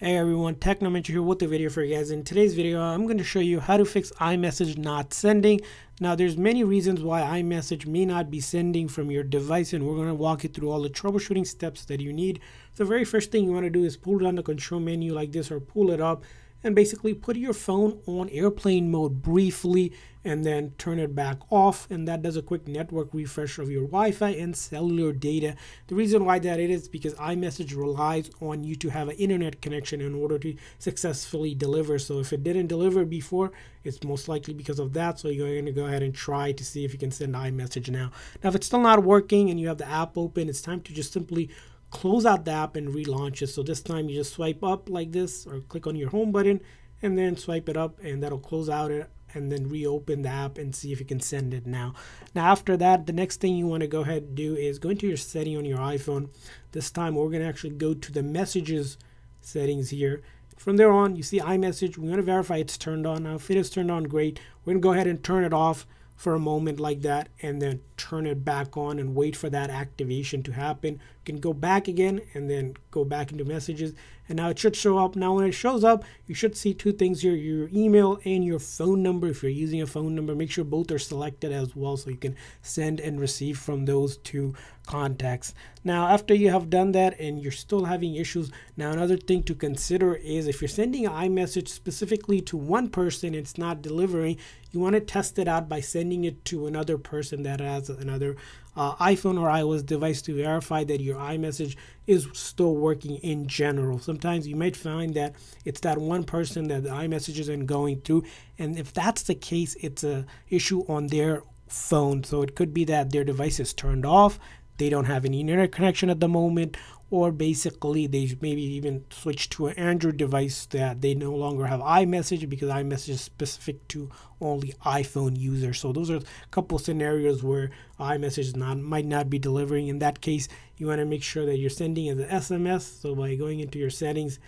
Hey everyone, Technomentary here with the video for you guys. In today's video, I'm going to show you how to fix iMessage not sending. Now, there's many reasons why iMessage may not be sending from your device, and we're going to walk you through all the troubleshooting steps that you need. The very first thing you want to do is pull down the control menu like this or pull it up and basically put your phone on airplane mode briefly and then turn it back off and that does a quick network refresh of your Wi-Fi and cellular data. The reason why that it is because iMessage relies on you to have an internet connection in order to successfully deliver. So if it didn't deliver before, it's most likely because of that. So you're going to go ahead and try to see if you can send iMessage now. Now if it's still not working and you have the app open, it's time to just simply close out the app and relaunch it. So this time you just swipe up like this or click on your home button and then swipe it up and that'll close out it and then reopen the app and see if you can send it now. Now after that, the next thing you want to go ahead and do is go into your setting on your iPhone. This time we're going to actually go to the messages settings here. From there on, you see iMessage. We want to verify it's turned on. Now if it is turned on, great. We're going to go ahead and turn it off for a moment like that and then turn it back on and wait for that activation to happen. You can go back again and then go back into messages and now it should show up. Now when it shows up, you should see two things here, your email and your phone number. If you're using a phone number, make sure both are selected as well so you can send and receive from those two contacts. Now after you have done that and you're still having issues, now another thing to consider is if you're sending an iMessage specifically to one person it's not delivering, you want to test it out by sending it to another person that has another uh, iPhone or iOS device to verify that your iMessage is still working in general. Sometimes you might find that it's that one person that the iMessage isn't going through, and if that's the case, it's a issue on their phone. So it could be that their device is turned off, they don't have any internet connection at the moment, or basically they maybe even switch to an Android device that they no longer have iMessage because iMessage is specific to only iPhone users. So those are a couple scenarios where iMessage not might not be delivering. In that case, you want to make sure that you're sending as an SMS. So by going into your settings,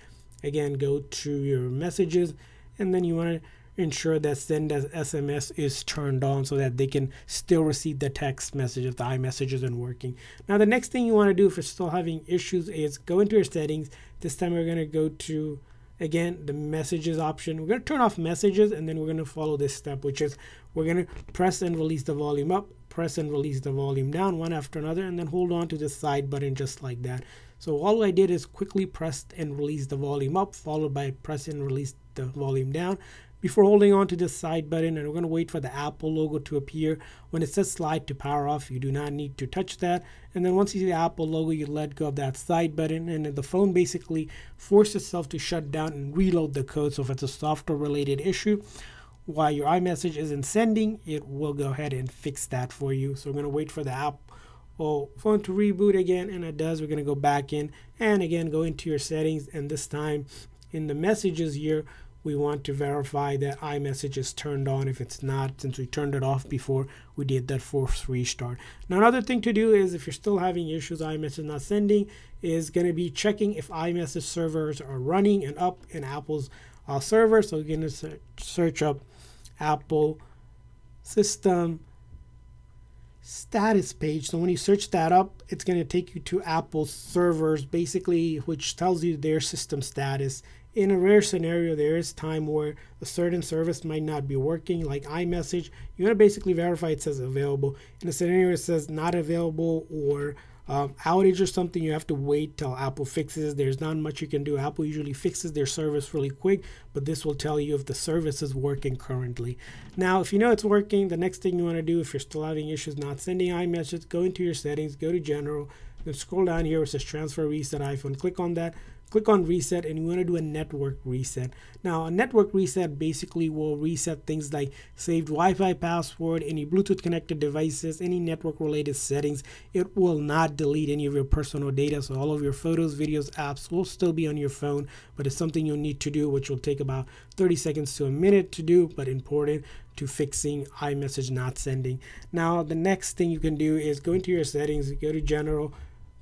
again go to your messages, and then you want to ensure that send as SMS is turned on so that they can still receive the text message if the iMessage isn't working. Now the next thing you want to do if you're still having issues is go into your settings. This time we're going to go to again the messages option. We're going to turn off messages and then we're going to follow this step which is we're going to press and release the volume up, press and release the volume down one after another and then hold on to the side button just like that. So all I did is quickly press and release the volume up followed by press and release the volume down before holding on to the side button and we're going to wait for the Apple logo to appear. When it says slide to power off, you do not need to touch that. And then once you see the Apple logo, you let go of that side button and the phone basically forces itself to shut down and reload the code. So if it's a software related issue, while your iMessage isn't sending, it will go ahead and fix that for you. So we're going to wait for the Apple phone to reboot again and it does. We're going to go back in and again go into your settings and this time in the messages here, we want to verify that iMessage is turned on. If it's not, since we turned it off before we did that force restart. Now, another thing to do is if you're still having issues, iMessage not sending, is going to be checking if iMessage servers are running and up in Apple's uh, server. So you're going to search up Apple system status page. So when you search that up, it's going to take you to Apple servers, basically, which tells you their system status in a rare scenario, there is time where a certain service might not be working, like iMessage. You want to basically verify it says available. In a scenario it says not available or um, outage or something, you have to wait till Apple fixes. There's not much you can do. Apple usually fixes their service really quick, but this will tell you if the service is working currently. Now, if you know it's working, the next thing you want to do, if you're still having issues not sending iMessage, go into your settings, go to General, then scroll down here. It says Transfer Reset iPhone. Click on that click on reset and you want to do a network reset. Now a network reset basically will reset things like saved Wi-Fi password, any Bluetooth connected devices, any network related settings. It will not delete any of your personal data so all of your photos, videos, apps will still be on your phone but it's something you'll need to do which will take about 30 seconds to a minute to do but important to fixing iMessage not sending. Now the next thing you can do is go into your settings, go to general,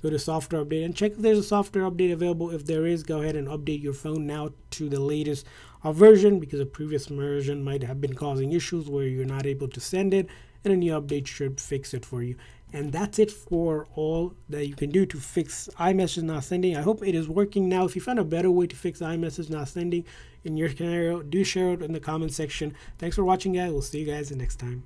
go to software update and check if there's a software update available. If there is, go ahead and update your phone now to the latest uh, version because a previous version might have been causing issues where you're not able to send it and a new update should fix it for you. And that's it for all that you can do to fix iMessage not sending. I hope it is working now. If you found a better way to fix iMessage not sending in your scenario, do share it in the comment section. Thanks for watching, guys. We'll see you guys next time.